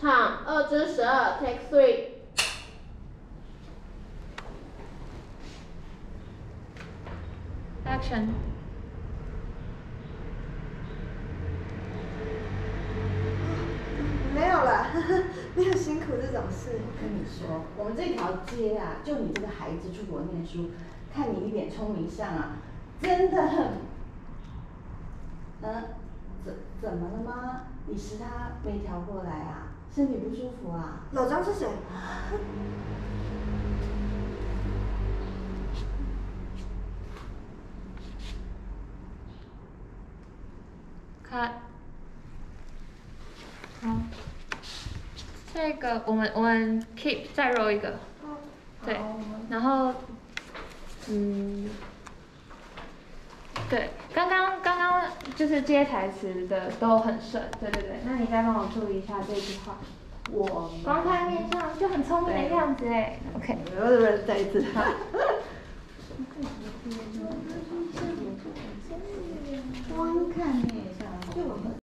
场二之十二，Take three。Action。没有了，没有辛苦这种事。我跟你说，我们这条街啊，就你这个孩子出国念书，看你一脸聪明相啊，真的很。怎么了吗？你时差没调过来啊？身体不舒服啊？老张是谁？看。好，这个我们我们 keep 再 roll 一个。对，然后，嗯，对，刚刚刚刚就是接台词的都很顺，对对对，那你再帮我注意一下这句话。我。光看面相就很聪明的样子哎，OK。我是不是，再一次。